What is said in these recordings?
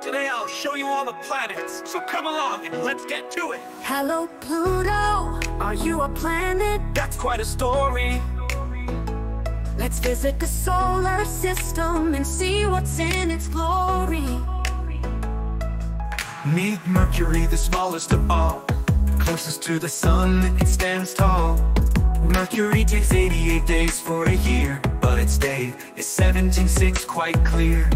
Today I'll show you all the planets, so come along and let's get to it. Hello, Pluto. Are you a planet? That's quite a story. Let's visit the solar system and see what's in its glory. Meet Mercury, the smallest of all. Closest to the sun, it stands tall. Mercury takes 88 days for a year, but its day is 17.6 quite clear.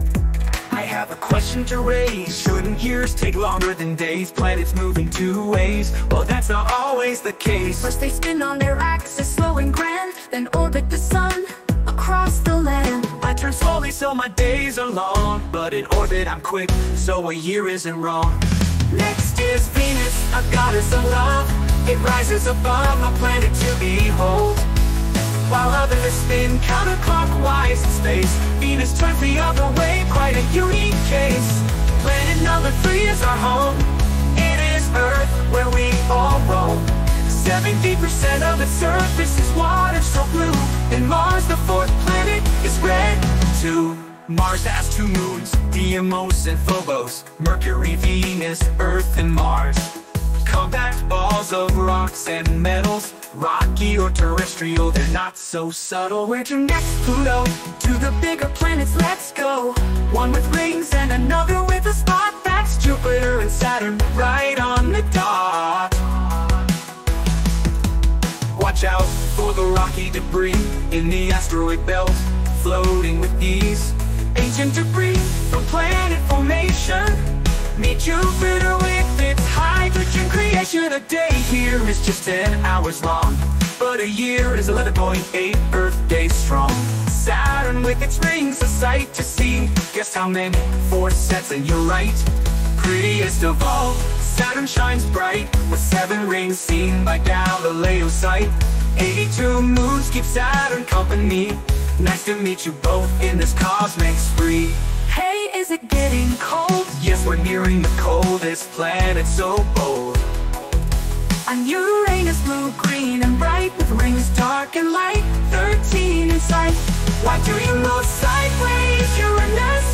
I have a question to raise. Shouldn't years take longer than days? Planets moving two ways. Well, that's not always the case. First they spin on their axis, slow and grand, then orbit the sun across the land. I turn slowly so my days are long, but in orbit I'm quick, so a year isn't wrong. Next is Venus, a goddess of love. It rises above my planet to behold. While others spin counterclockwise in space, Venus turns the other way, quite a unique case. Planet number three is our home. It is Earth, where we all roam. 70% of its surface is water so blue And Mars, the fourth planet, is red too Mars has two moons, Deimos and Phobos Mercury, Venus, Earth and Mars Compact balls of rocks and metals Rocky or terrestrial, they're not so subtle Where to next, Pluto? To the bigger planets, let's go One with rings and another with a spot That's Jupiter and Saturn, right on the dot Watch out for the rocky debris in the asteroid belt, floating with ease. Ancient debris from planet formation. Meet Jupiter with its hydrogen creation. A day here is just 10 hours long, but a year is 11.8 Earth days strong. Saturn with its rings, a sight to see. Guess how many? Four sets, and you're right. Prettiest of all, Saturn shines bright with seven rings seen by Galileo's sight. 82 moons keep Saturn company. Nice to meet you both in this cosmic spree. Hey, is it getting cold? Yes, we're nearing the coldest planet, so bold. And light 13 in sight. Why do you move sideways, Uranus?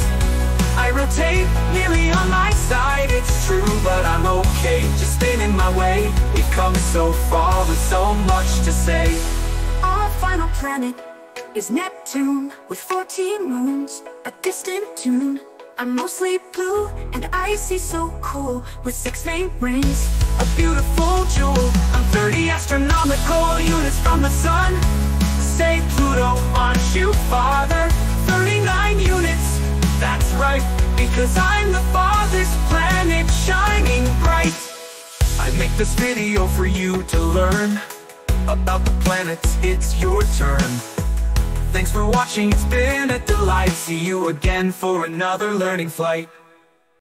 I rotate nearly on my side. It's true, but I'm okay. Just spinning my way. We've come so far with so much to say. Our final planet is Neptune With 14 moons, a distant tune. I'm mostly blue and icy so cool With six main rings, A beautiful jewel the sun Say Pluto, aren't you father? 39 units, that's right Because I'm the farthest planet shining bright. I make this video for you to learn About the planets, it's your turn. Thanks for watching, it's been a delight. See you again for another learning flight